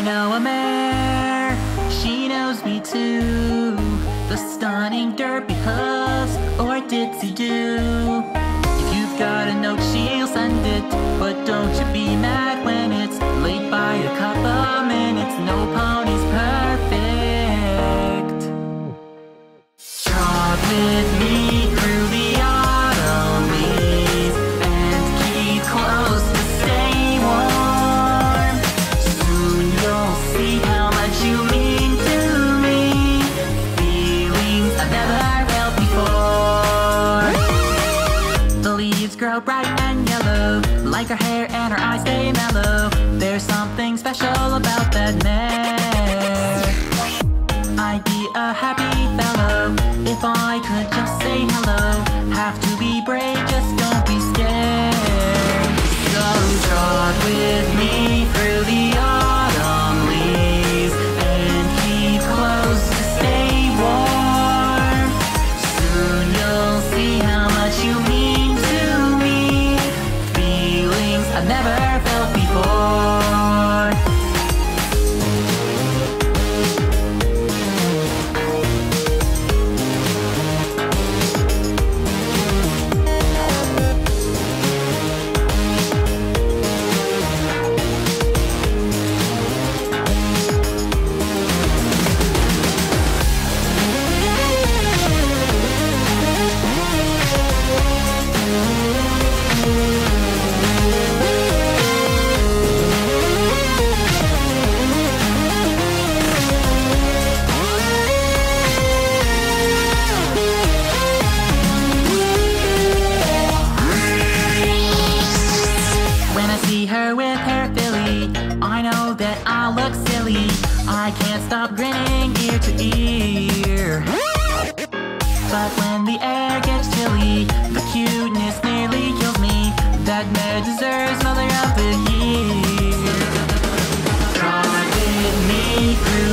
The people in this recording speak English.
I know a mare, she knows me too. The stunning Derpy Hooves or Ditzy Doo. If you've got a note, she'll send it. But don't you be mad when it's late by a couple minutes. No pony's grow bright and yellow, like her hair and her eyes stay mellow. There's something special about that mare. I'd be a happy fellow if I could just say hello. Have to be brave, just don't be scared. So trot with me never silly. I can't stop grinning ear to ear. But when the air gets chilly, the cuteness nearly kills me. That mare deserves mother of the year. With me through